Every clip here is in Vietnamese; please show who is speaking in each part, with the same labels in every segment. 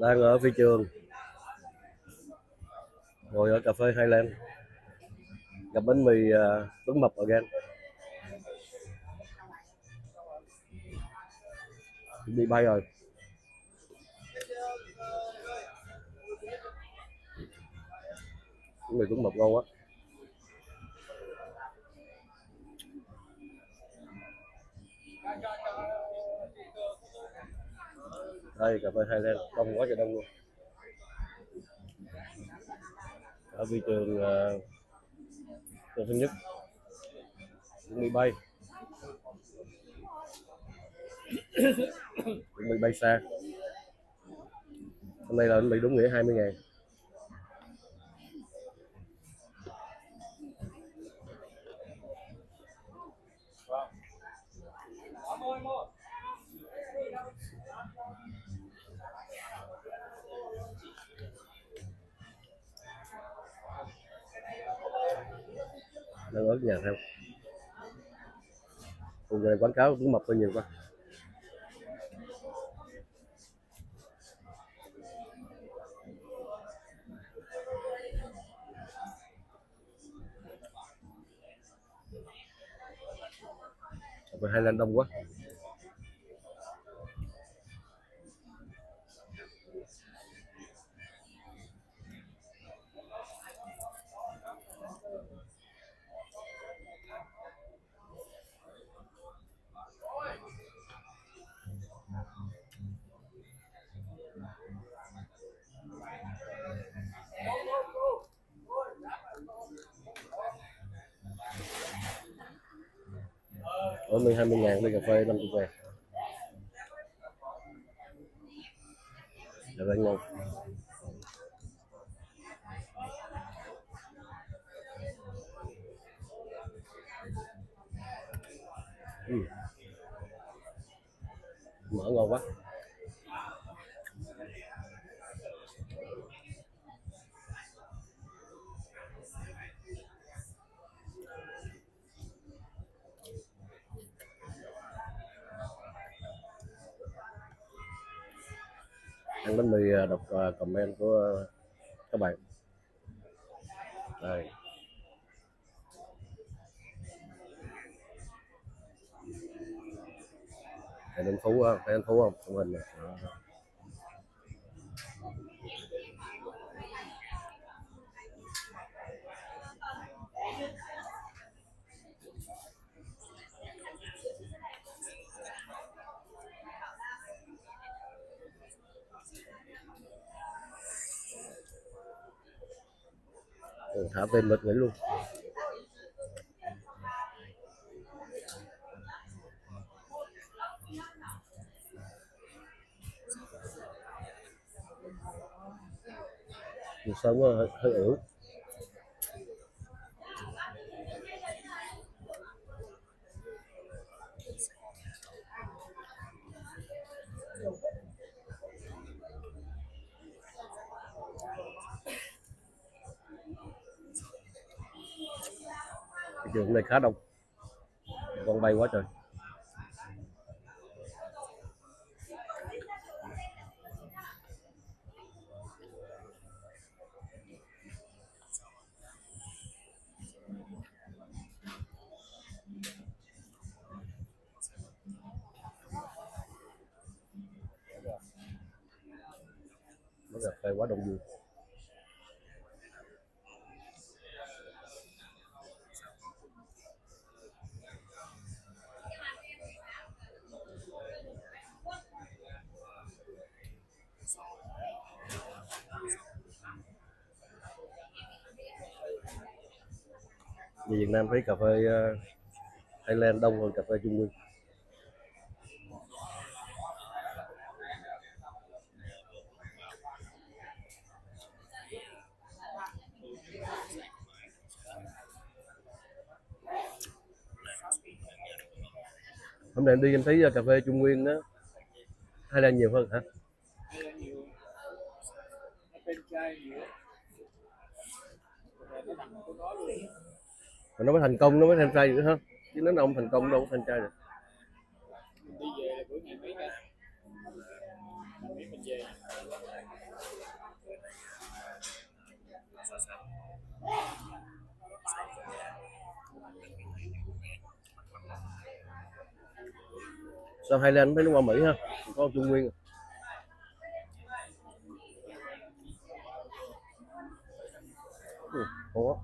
Speaker 1: đang ở phi trường. Ngồi ở cà phê Highland gặp bánh mì uh, Tuấn Mập again đi bay rồi. Bánh mì Tuấn Mập ngon quá đây cà phê Highland đông quá trời đông luôn. Ở phi trường uh, Tân Sơn Nhất. Cũng bị bay. Cũng bị bay xa. Hôm nay là chuẩn bị đúng nghĩa 20 ngàn. Đang ớt nhà theo cùng này quảng cáo cũng mập hơi nhiều quá. Và hai lên đông quá. Ở mình 20 ngàn ly cà phê 50 ngàn. Là đang ngon ừ. Mở ngon quá. Em bánh mì à, đọc à, comment của à, các bạn. Đây. Thấy anh phú không thấy anh phú không? Trong hình này Ừ, thả về mất người luôn. Cuộc sống hơi, hơi yếu trường này khá đông. Con bay quá trời. Nó cà quá đông vui. Vì Việt Nam thấy cà phê ờ, Thailand đông hơn cà phê Trung Nguyên hôm nay em đi, em thấy ờ, cà phê Trung Nguyên đó lan nhiều hơn hả? Mà nó mới thành công, nó mới thành trai được hết chứ nó không thành công đâu có thành trai được.
Speaker 2: Sao hai lên mấy
Speaker 1: thấy nó qua Mỹ ha có Trung Nguyên. Ủa?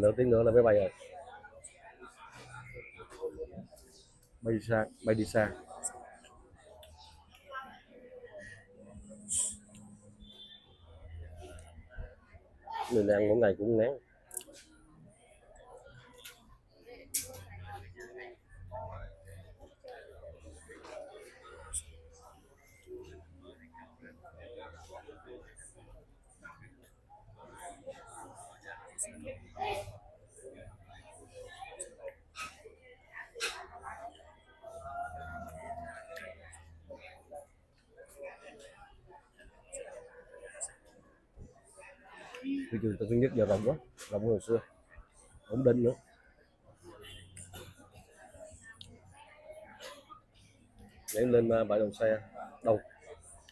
Speaker 1: Nửa tiếng nữa là máy bay rồi. Bay đi xa bay đi xa. Này ăn mỗi ngày cũng ngán thị trường Tân Sơn Nhất giờ rộng quá rộng hơn hồi xưa. Ổn định nữa. Để lên à, bãi đậu xe. Đông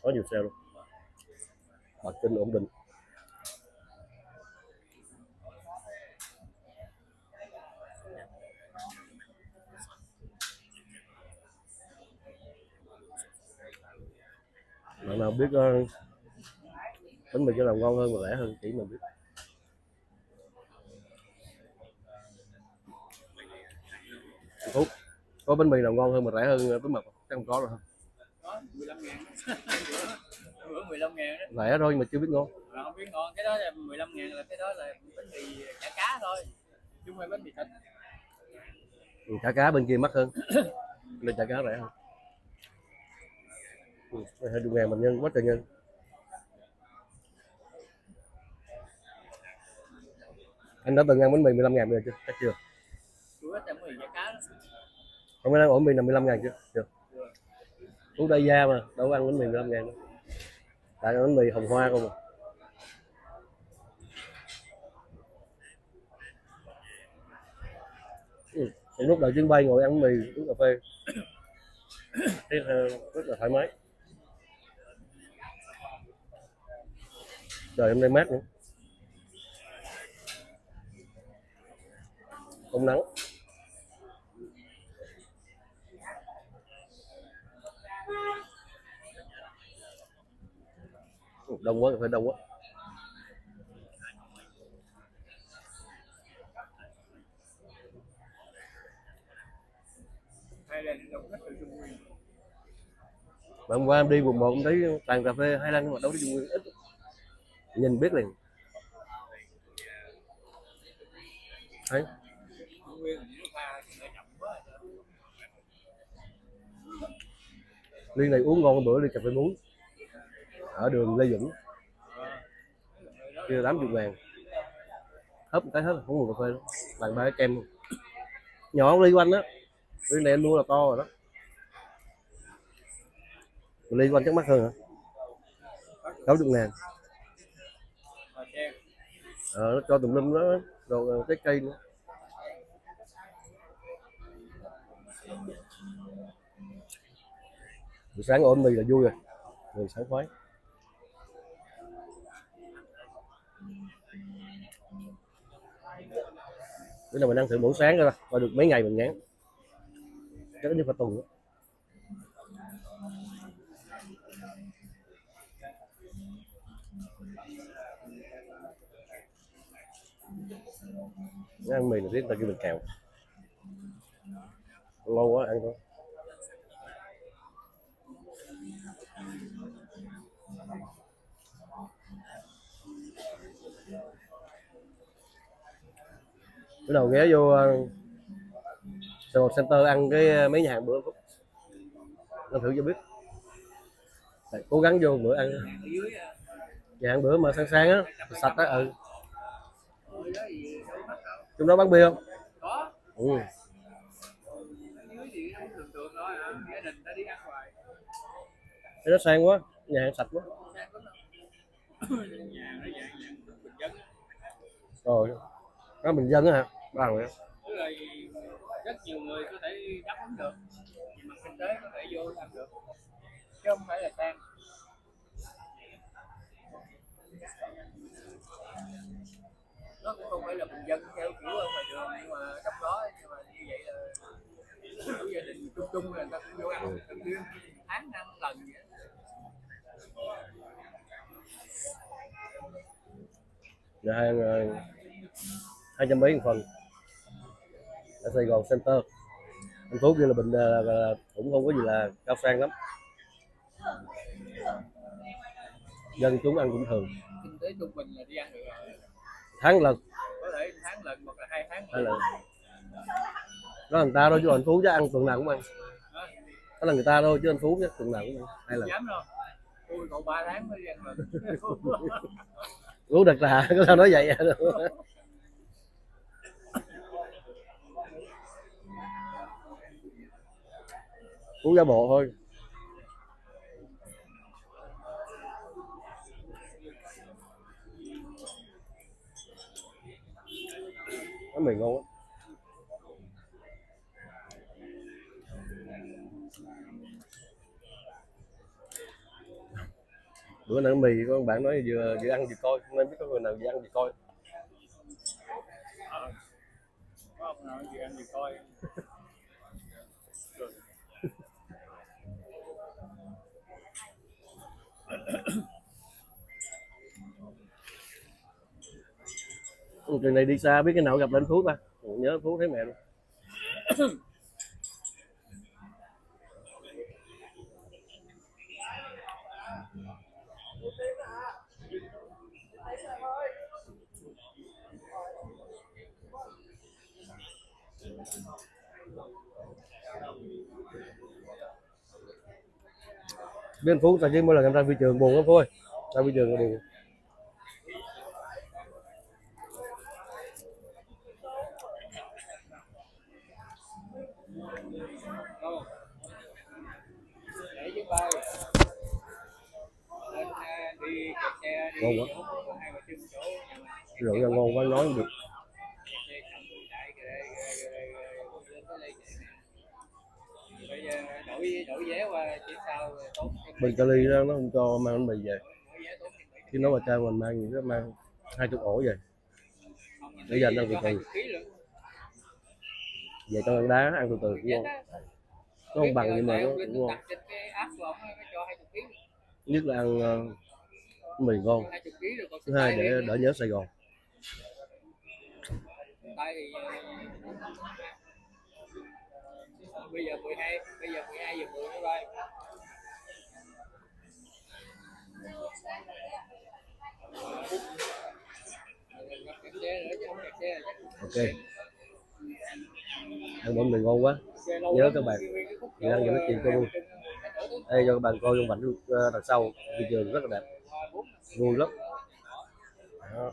Speaker 1: có nhiều xe luôn. Bạc kinh ổn định. Bạn nào biết uh, bánh mì chỗ nào ngon hơn và rẻ hơn chỉ mình biết. Phúc có bánh mì nào ngon hơn mà rẻ hơn bánh mật không? chắc không có rồi không
Speaker 2: Có 15 ngàn Bữa 15 ngàn đó.
Speaker 1: Rẻ thôi nhưng mà chưa biết ngon.
Speaker 2: Rồi không biết ngon Cái đó là 15 ngàn là cái đó là bánh mì chả cá thôi. Chứ không phải bánh mì thịt.
Speaker 1: Ừ, chả cá bên kia mắc hơn. Nên chả cá rẻ hơn. Ừ, hai chục ngàn mình nhân quá trời nhân anh đã từng ăn bánh mì 15 ngàn bây giờ chưa? Chắc chưa. Không ăn ổn mì là 15 ngàn chưa? Chưa. Phú Đại Gia mà, đâu có ăn bánh mì 15 ngàn đâu. Tại ăn bánh mì hồng hoa không à. Ừ. lúc đầu chuyến bay ngồi ăn mì, uống cà phê. Thấy rất là thoải mái. Trời hôm nay mát nữa. Không nắng. Đông quá, phải đông quá. Mà hôm qua em đi, quận một em thấy tàn cà phê hai lăng mà đâu đi Trung Nguyên, ít. Nhìn biết liền. Thấy
Speaker 2: Trung Nguyên thì nó pha thì nó chậm quá
Speaker 1: ly này uống ngon bữa ly cà phê muối. Ở đường Lê Dũng kia tám chục ngàn hấp một cái hết, không mùi cà phê đó bằng ba cái kem luôn. nhỏ ly quanh á. Ly này mua là to rồi đó. Ly quanh chắc mắc hơn hả? Sáu chục ngàn ờ nó cho tùm lum đó. Ờ, rồi cái cây nữa. Sáng ôm mì là vui rồi. Người sáng khoái. Bữa nào mình ăn thử mỗi sáng rồi coi được mấy ngày mình ngán. Chắc như phải tuần đó. Ăn mì là biết ta kêu mình kèo. Lâu quá ăn thôi bữa đầu ghé vô ờ, Sài Gòn Center ăn cái mấy nhà hàng bữa ăn thử cho biết. Đấy, cố gắng vô bữa ăn. Nhà hàng bữa mà sang sang á sạch á ừ. Trong đó bán bia không?
Speaker 2: Có.
Speaker 1: Ừ.
Speaker 2: ở dưới thì cũng thường thường thôi à. gia đình ta đi ăn hoài
Speaker 1: Thế nó sang quá, nhà hàng sạch quá. Rồi nó bình dân á hả? Bao rồi
Speaker 2: rất nhiều người có thể đáp ứng được nhưng mà kinh tế có thể vô làm được chứ không phải là sang nó cũng không phải là bình dân theo kiểu ở ngoài đường nhưng mà trong đó nhưng mà như vậy là kiểu gia đình chung chung là người ta cũng vô ăn tự nhiên tháng năm lần vậy đó
Speaker 1: nhà hàng ờ, hai trăm mấy một phần. Ở Sài Gòn Center. Thành phố kia là bình là, là, là cũng không có gì là cao sang lắm. Dân chúng ăn cũng thường.
Speaker 2: Kinh tế trung bình là đi ăn được
Speaker 1: tháng lần.
Speaker 2: Có thể tháng lần hoặc là hai tháng
Speaker 1: là đó là người ta thôi chứ anh phú chứ ăn tuần nào cũng ăn.
Speaker 2: Đó,
Speaker 1: là người ta thôi chứ anh phú chứ tuần nào cũng ăn. Là
Speaker 2: không dám đâu tôi còn 3 tháng mới đi ăn lần
Speaker 1: uống đặc là, có sao nói vậy à? uống giả bộ thôi bánh mì ngon quá bữa nãy mì có bạn nói vừa vừa ăn vừa coi, không nên biết có người nào vừa ăn vừa coi.
Speaker 2: Có ông nào gì ăn coi
Speaker 1: Trường này đi xa, biết cái nào gặp lên Phú ta? Nhớ Phú thấy mẹ luôn. bên Phú tài chính mỗi lần em ra phi trường buồn lắm thôi, ra phi trường là buồn. Ngon quá. rượu ra ngon quá nói được
Speaker 2: kẹt xe chậm người chạy kìa đây kìa đây kìa đây lên tới đây chạy nè bây giờ đổi đổi vé qua chuyến sau thêm
Speaker 1: bên Cali đó nó không cho mang bánh mì về. Khi nó mà cha mình mang gì đó mang hai chục ổ về.
Speaker 2: Không,
Speaker 1: Để dành ăn từ từ.
Speaker 2: 20 ký lận.
Speaker 1: về cho ăn đá ăn từ từ
Speaker 2: Chết
Speaker 1: ngon
Speaker 2: á.
Speaker 1: nó không bằng nhưng mà nó cũng ngon
Speaker 2: đặt trên cái app của ông ấy, nó cho 20 ký
Speaker 1: nhất là ăn ờ, mì ngon.
Speaker 2: 20 ký rồi còn
Speaker 1: thứ hai để đỡ nhớ Sài Gòn.
Speaker 2: Ờ, bây giờ 12 bây giờ 12 giờ 10 mới bay nữa chứ
Speaker 1: ok. Ăn bánh này ngon quá. Nhớ các bạn, mình ăn cho nó
Speaker 2: ờ,
Speaker 1: tiền cho vui. đây cho các bạn coi trong vảnh ờ, đằng sau thị trường rất là đẹp. Vui lắm. Đó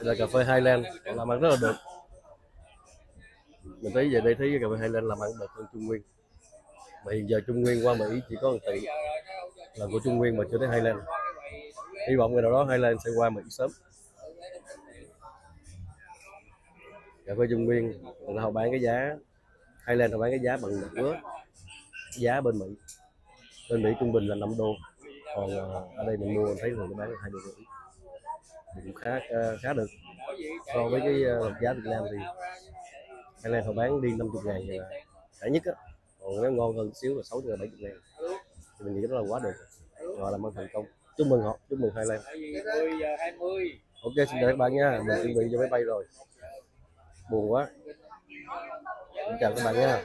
Speaker 1: đây là cà phê Highland làm ăn rất là được. Mình thấy về đây thấy cà phê Highland làm ăn được hơn Trung Nguyên. Mà hiện giờ Trung Nguyên qua Mỹ chỉ có một tỷ là của Trung Nguyên mà chưa thấy Highland. Hy vọng ngày nào đó Highland sẽ qua Mỹ sớm. Cà phê Trung Nguyên là họ bán cái giá, Highland họ bán cái giá bằng nửa giá bên Mỹ. Bên Mỹ trung bình là 5 đô, còn à, ở đây mình mua mình thấy người ta bán hai đô rưỡi cũng khá khá được. So với cái ờ, giá Việt Nam thì Highland họ bán đi 50 ngàn thì là rẻ nhất á. Còn nếu ngon hơn xíu là 60 ngàn 70 ngàn. Thì mình nghĩ đó là quá được. Họ làm ăn thành công. Chúc mừng họ chúc mừng Highland
Speaker 2: Tại vì 10 giờ 20
Speaker 1: ok xin chào các bạn nha. Mình chuẩn bị cho máy bay rồi. Buồn quá.
Speaker 2: Nhớ
Speaker 1: chào các bạn nha.